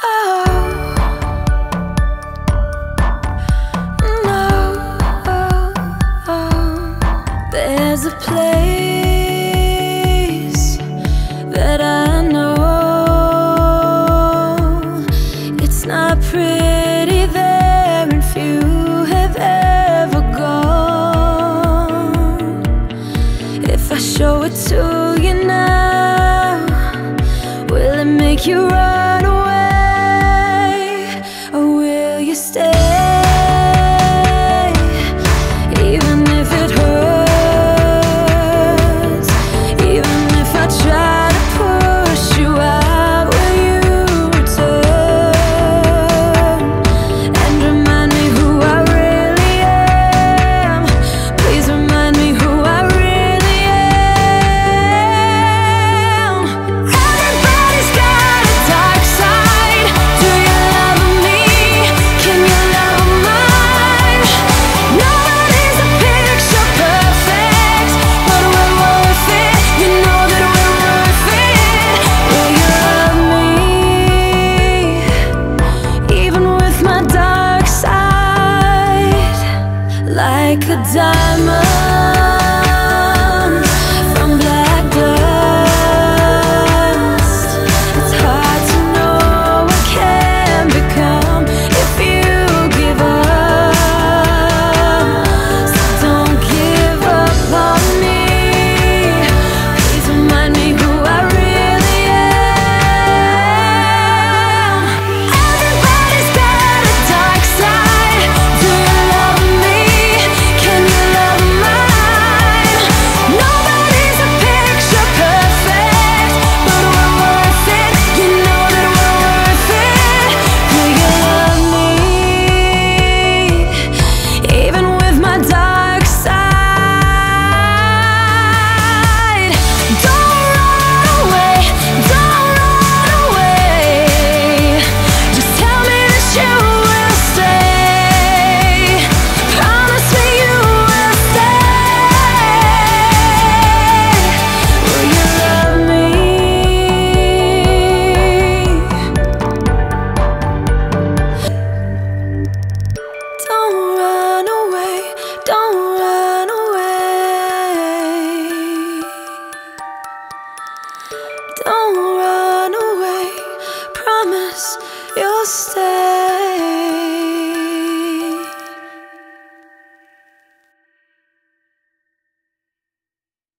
Ah! Like a diamond? stay.